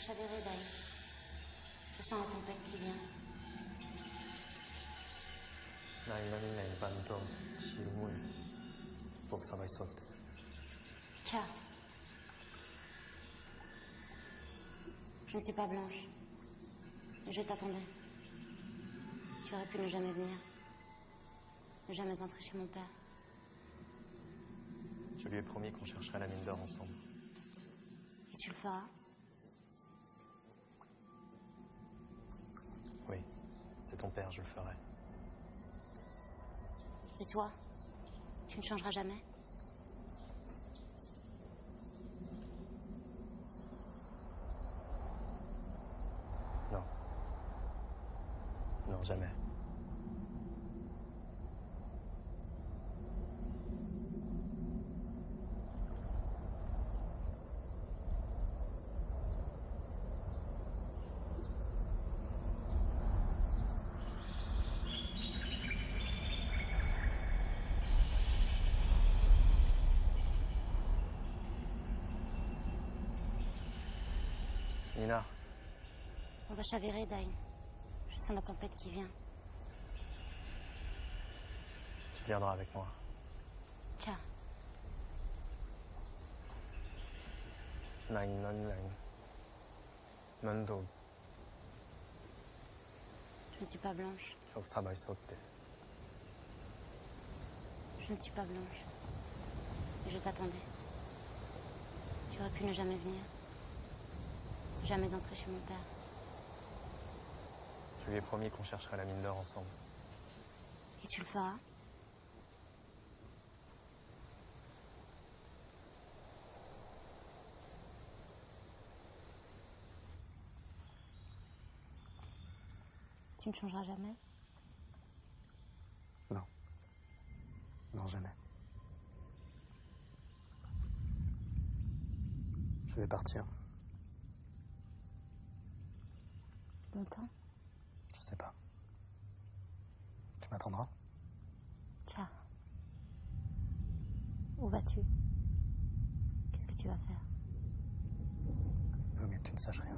Nina, On va chavirer, Dai. Je sens la tempête qui vient. 나이 너니네 반도 실물 복사가 있었대. Tcha. Je ne suis pas blanche. Je t'attendais. Tu aurais pu ne jamais venir. Ne jamais entrer chez mon père. Je lui ai promis qu'on chercherait la mine d'or ensemble. Et tu le feras. Oui, c'est ton père, je le ferai. Et toi Tu ne changeras jamais? Non. Non, jamais. Nina. On va chavirer, Dine. Je sens la tempête qui vient. Tu viendras avec moi. Ciao. Nine, nine, nine. Mando. Je ne suis pas blanche. Je ne suis pas blanche. Et je t'attendais. Tu aurais pu ne jamais venir. Jamais entrer chez mon père. Je lui ai promis qu'on chercherait la mine d'or ensemble. Et tu le feras. Tu ne changeras jamais? Non. Non, jamais. Je vais partir. Longtemps Je sais pas. Tu m'attendras Tcha. Où vas-tu? Qu'est-ce que tu vas faire? Vaut mieux que tu ne saches rien.